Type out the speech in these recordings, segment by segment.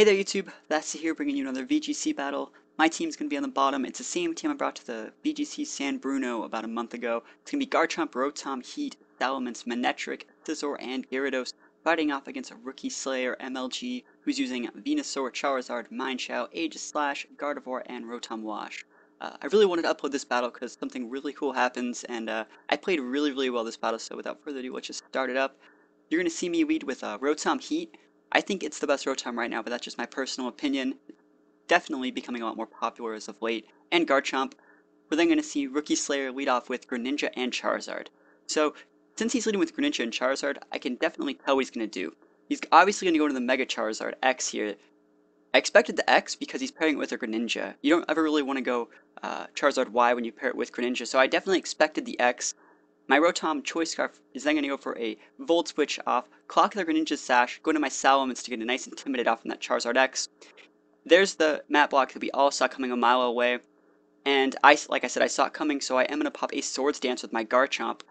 Hey there YouTube, That's here bringing you another VGC battle. My team's going to be on the bottom. It's the same team I brought to the VGC San Bruno about a month ago. It's going to be Garchomp, Rotom, Heat, Salamence, Manectric, Scizor, and Gyarados fighting off against a Rookie Slayer MLG who's using Venusaur, Charizard, Mienshao, Aegislash, Gardevoir, and Rotom Wash. Uh, I really wanted to upload this battle because something really cool happens, and uh, I played really, really well this battle, so without further ado, let's just start it up. You're going to see me lead with uh, Rotom Heat, I think it's the best Rotom right now, but that's just my personal opinion. Definitely becoming a lot more popular as of late. And Garchomp. We're then going to see Rookie Slayer lead off with Greninja and Charizard. So, since he's leading with Greninja and Charizard, I can definitely tell what he's going to do. He's obviously going to go to the Mega Charizard X here. I expected the X because he's pairing it with a Greninja. You don't ever really want to go uh, Charizard Y when you pair it with Greninja, so I definitely expected the X. My Rotom Choice Scarf is then going to go for a Volt Switch off, clock the Greninja Sash, go into my Salamence to get a nice Intimidate off from that Charizard X. There's the Mat Block that we all saw coming a mile away. And I, like I said, I saw it coming, so I am going to pop a Swords Dance with my Garchomp.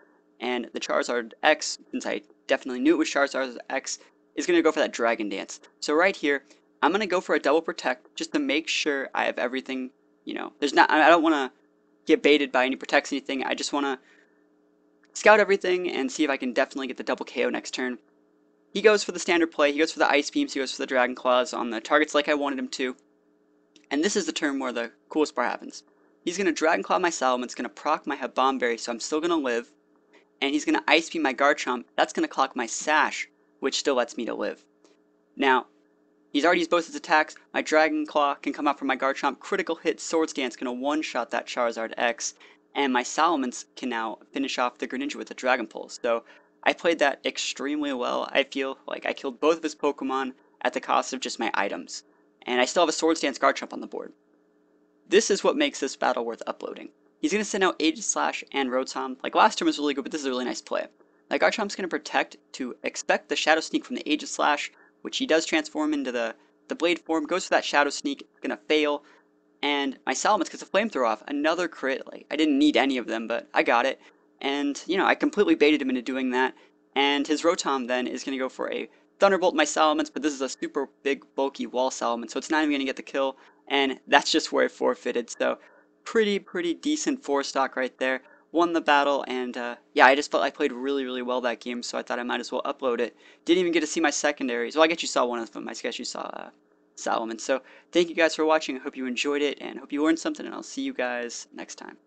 And the Charizard X, since I definitely knew it was Charizard X, is going to go for that Dragon Dance. So right here, I'm going to go for a Double Protect just to make sure I have everything, you know. There's not, I don't want to get baited by any protects anything. I just want to scout everything and see if I can definitely get the double KO next turn. He goes for the standard play, he goes for the Ice Beams, he goes for the Dragon Claws on the targets like I wanted him to. And this is the turn where the coolest part happens. He's going to Dragon Claw my Salamence, going to proc my Berry, so I'm still going to live. And he's going to Ice Beam my Garchomp, that's going to clock my Sash, which still lets me to live. Now, he's already used both his attacks, my Dragon Claw can come out from my Garchomp, critical hit, Swords Dance, going to one-shot that Charizard X, and my Salamence can now finish off the Greninja with a Dragon Pulse. So I played that extremely well. I feel like I killed both of his Pokemon at the cost of just my items. And I still have a Swords Dance Garchomp on the board. This is what makes this battle worth uploading. He's going to send out Aegislash and Rotom. Like last turn was really good, but this is a really nice play. Like Garchomp's going to protect to expect the Shadow Sneak from the Aegislash, which he does transform into the, the Blade form, goes for that Shadow Sneak, going to fail, and my Salamence gets a flamethrower off. Another crit. Like I didn't need any of them, but I got it. And you know, I completely baited him into doing that. And his Rotom then is going to go for a Thunderbolt my Salamence, but this is a super big, bulky wall Salamence, so it's not even going to get the kill. And that's just where it forfeited. So pretty, pretty decent four stock right there. Won the battle, and uh, yeah, I just felt I played really, really well that game, so I thought I might as well upload it. Didn't even get to see my secondaries. Well, I guess you saw one of them. I guess you saw uh, Salamence. So thank you guys for watching. I hope you enjoyed it and hope you learned something, and I'll see you guys next time.